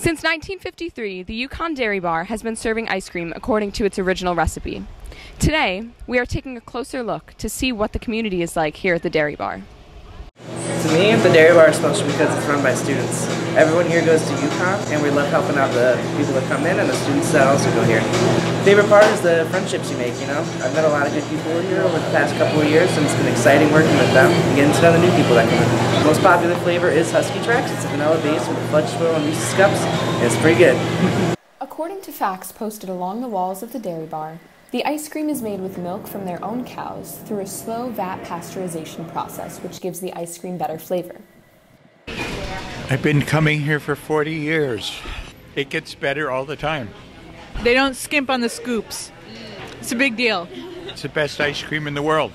Since 1953, the UConn Dairy Bar has been serving ice cream according to its original recipe. Today, we are taking a closer look to see what the community is like here at the Dairy Bar. To me, the Dairy Bar is special because it's run by students. Everyone here goes to UConn, and we love helping out the people that come in and the students that also go here. Favorite part is the friendships you make, you know? I've met a lot of good people here over the past couple of years, and it's been exciting working with them and getting to know the new people that come in. The most popular flavor is Husky Tracks. It's a vanilla base with fudge swirl and Reese's cups, and it's pretty good. According to facts posted along the walls of the Dairy Bar, the ice cream is made with milk from their own cows through a slow vat pasteurization process, which gives the ice cream better flavor. I've been coming here for 40 years. It gets better all the time. They don't skimp on the scoops. It's a big deal. It's the best ice cream in the world.